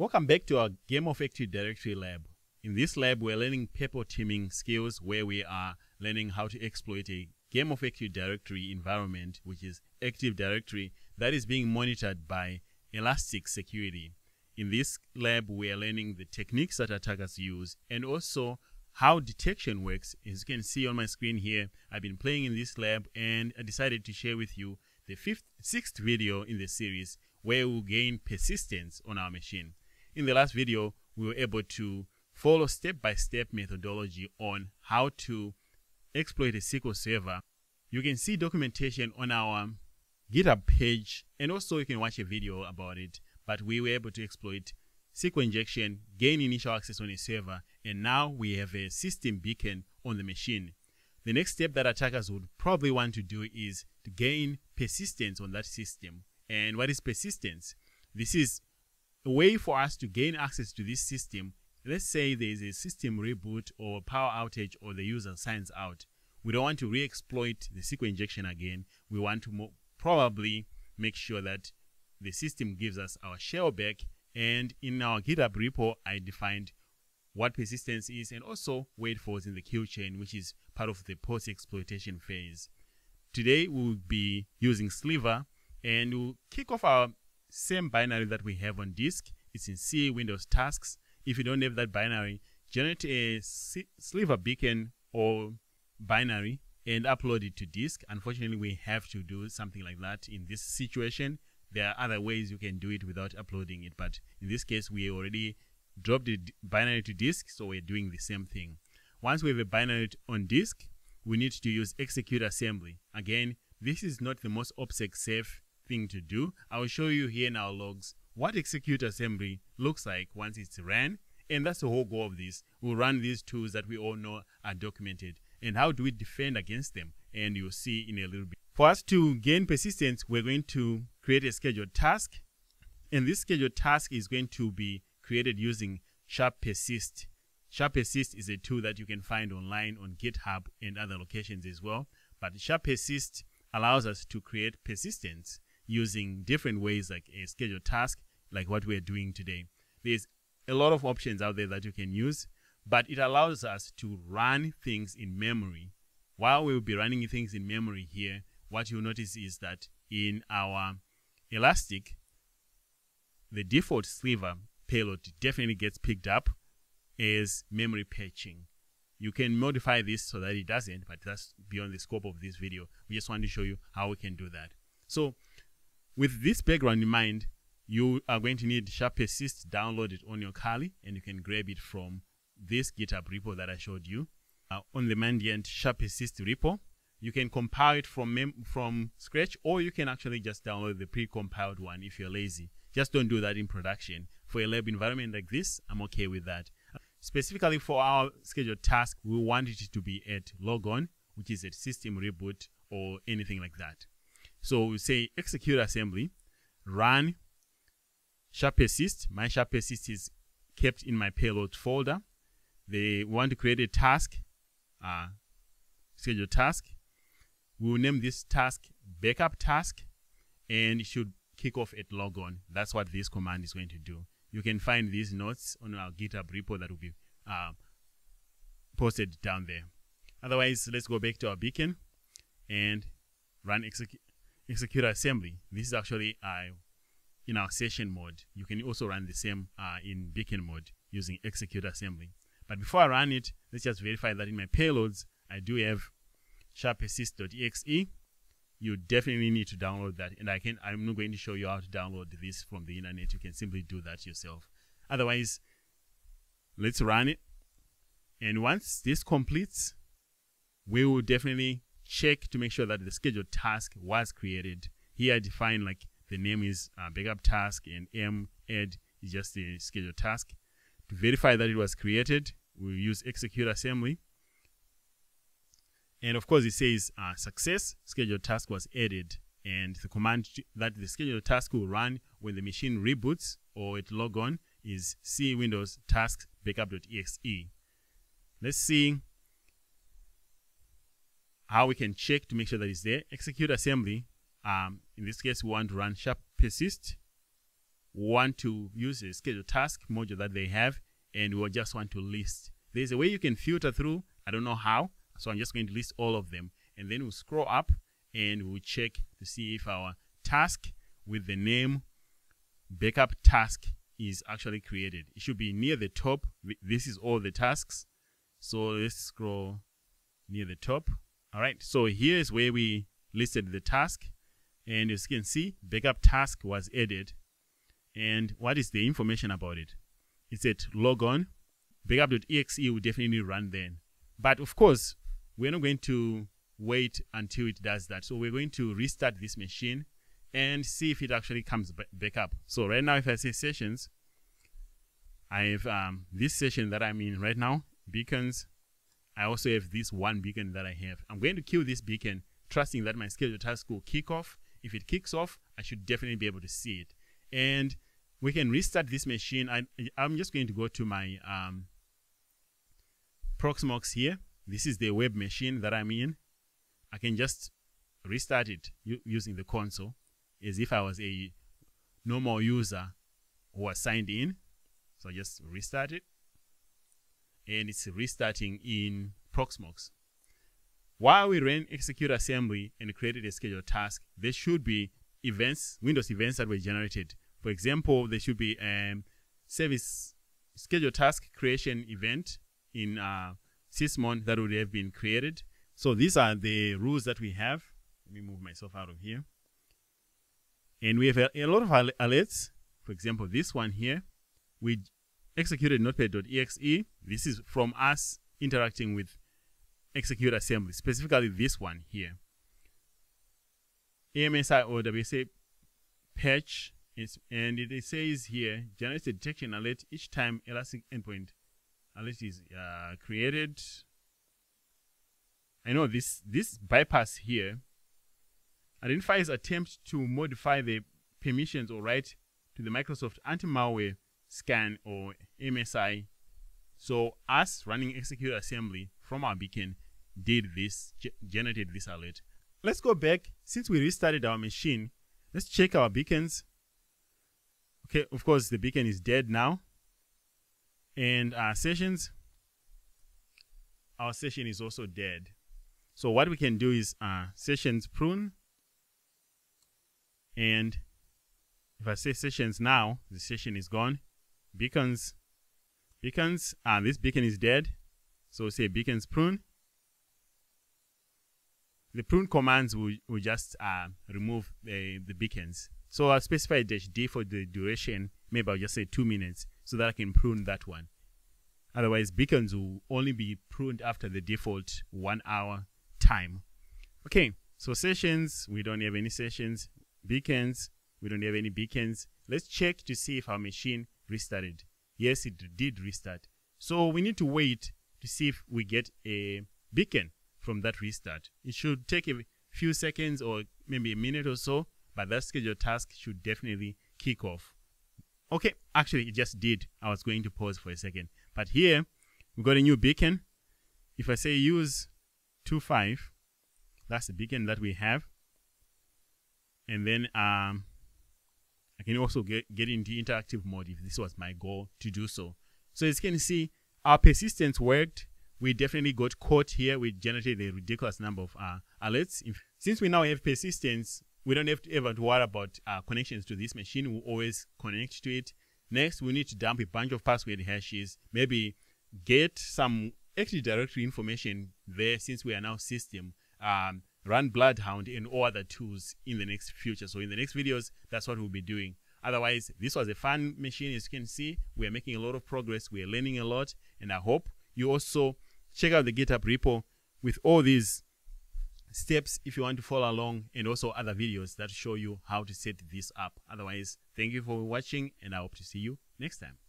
Welcome back to our Game of Active Directory lab. In this lab, we're learning paper teaming skills where we are learning how to exploit a Game of Active Directory environment, which is Active Directory, that is being monitored by Elastic Security. In this lab, we are learning the techniques that attackers use and also how detection works. As you can see on my screen here, I've been playing in this lab and I decided to share with you the fifth, sixth video in the series where we'll gain persistence on our machine. In the last video, we were able to follow step-by-step -step methodology on how to exploit a SQL server. You can see documentation on our GitHub page, and also you can watch a video about it. But we were able to exploit SQL injection, gain initial access on a server, and now we have a system beacon on the machine. The next step that attackers would probably want to do is to gain persistence on that system. And what is persistence? This is a way for us to gain access to this system, let's say there is a system reboot or power outage or the user signs out. We don't want to re-exploit the SQL injection again. We want to probably make sure that the system gives us our shell back. And in our GitHub repo, I defined what persistence is and also where it falls in the kill chain, which is part of the post-exploitation phase. Today, we'll be using Sliver and we'll kick off our same binary that we have on disk. It's in C Windows tasks. If you don't have that binary, generate a sliver beacon or binary and upload it to disk. Unfortunately, we have to do something like that in this situation. There are other ways you can do it without uploading it, but in this case, we already dropped the binary to disk, so we're doing the same thing. Once we have a binary on disk, we need to use execute assembly. Again, this is not the most OPSEC safe thing to do. I will show you here in our logs what execute assembly looks like once it's ran. And that's the whole goal of this. We'll run these tools that we all know are documented. And how do we defend against them? And you'll see in a little bit. For us to gain persistence, we're going to create a scheduled task. And this scheduled task is going to be created using Sharp Persist. Sharp Persist is a tool that you can find online on GitHub and other locations as well. But Sharp Persist allows us to create persistence using different ways like a scheduled task, like what we're doing today. There's a lot of options out there that you can use, but it allows us to run things in memory. While we'll be running things in memory here, what you'll notice is that in our Elastic, the default sliver payload definitely gets picked up as memory patching. You can modify this so that it doesn't, but that's beyond the scope of this video. We just want to show you how we can do that. So with this background in mind, you are going to need Sharp Persist downloaded on your Kali, and you can grab it from this GitHub repo that I showed you. Uh, on the Mandiant Sharp Persist repo, you can compile it from from scratch, or you can actually just download the pre-compiled one if you're lazy. Just don't do that in production. For a lab environment like this, I'm okay with that. Specifically for our scheduled task, we want it to be at logon, which is at system reboot or anything like that. So we say execute assembly, run sharp persist. My sharp persist is kept in my payload folder. They want to create a task, uh, schedule task. We will name this task backup task and it should kick off at logon. That's what this command is going to do. You can find these notes on our GitHub repo that will be uh, posted down there. Otherwise, let's go back to our beacon and run execute execute assembly. This is actually uh, in our session mode. You can also run the same uh, in beacon mode using execute assembly. But before I run it, let's just verify that in my payloads, I do have sharpassist.exe. You definitely need to download that. And I can, I'm not going to show you how to download this from the internet. You can simply do that yourself. Otherwise, let's run it. And once this completes, we will definitely check to make sure that the scheduled task was created. Here I define like the name is uh, backup task and m add is just the scheduled task. To verify that it was created, we use execute assembly. And of course it says uh, success, scheduled task was added. And the command that the scheduled task will run when the machine reboots or it log on is c windows task backup.exe. Let's see how we can check to make sure that it's there. Execute assembly. Um, in this case, we want to run sharp persist. We want to use a schedule task module that they have and we just want to list. There's a way you can filter through. I don't know how. So I'm just going to list all of them. And then we'll scroll up and we'll check to see if our task with the name backup task is actually created. It should be near the top. This is all the tasks. So let's scroll near the top. All right. So here's where we listed the task. And as you can see, backup task was added. And what is the information about it? It's at logon. Backup.exe will definitely run then. But of course, we're not going to wait until it does that. So we're going to restart this machine and see if it actually comes back up. So right now, if I say sessions, I have um, this session that I'm in right now, beacons. I also have this one beacon that I have. I'm going to kill this beacon, trusting that my schedule task will kick off. If it kicks off, I should definitely be able to see it. And we can restart this machine. I, I'm just going to go to my um, Proxmox here. This is the web machine that I'm in. I can just restart it using the console as if I was a normal user who was signed in. So I just restart it. And it's restarting in Proxmox. While we ran execute assembly and created a scheduled task, there should be events, Windows events that were generated. For example, there should be a service schedule task creation event in uh, Sysmon that would have been created. So these are the rules that we have. Let me move myself out of here. And we have a, a lot of alerts. For example, this one here, we executed notepad.exe. This is from us interacting with execute assembly, specifically this one here. AMSI or WSA patch, and it says here, generates a detection alert each time Elastic endpoint alert is uh, created. I know this, this bypass here identifies attempt to modify the permissions or write to the Microsoft anti-malware scan or MSI. So us running execute assembly from our beacon did this, generated this alert. Let's go back. Since we restarted our machine, let's check our beacons. Okay, of course, the beacon is dead now. And our sessions, our session is also dead. So what we can do is uh, sessions prune and if I say sessions now, the session is gone. Beacons, beacons, and this beacon is dead. So say beacons prune. The prune commands will, will just uh, remove the, the beacons. So I'll specify dash D for the duration. Maybe I'll just say two minutes so that I can prune that one. Otherwise, beacons will only be pruned after the default one hour time. Okay, so sessions, we don't have any sessions beacons. We don't have any beacons. Let's check to see if our machine restarted. Yes, it did restart. So we need to wait to see if we get a beacon from that restart. It should take a few seconds or maybe a minute or so, but that scheduled task should definitely kick off. Okay, actually it just did. I was going to pause for a second. But here, we got a new beacon. If I say use 2.5, that's the beacon that we have and then um, I can also get, get into interactive mode if this was my goal to do so. So as you can see, our persistence worked. We definitely got caught here. We generated a ridiculous number of uh, alerts. If, since we now have persistence, we don't have to ever worry about uh, connections to this machine. We'll always connect to it. Next, we need to dump a bunch of password hashes. Maybe get some Active Directory information there since we are now system. Um, run Bloodhound and all other tools in the next future. So in the next videos, that's what we'll be doing. Otherwise, this was a fun machine. As you can see, we are making a lot of progress. We are learning a lot. And I hope you also check out the GitHub repo with all these steps if you want to follow along and also other videos that show you how to set this up. Otherwise, thank you for watching and I hope to see you next time.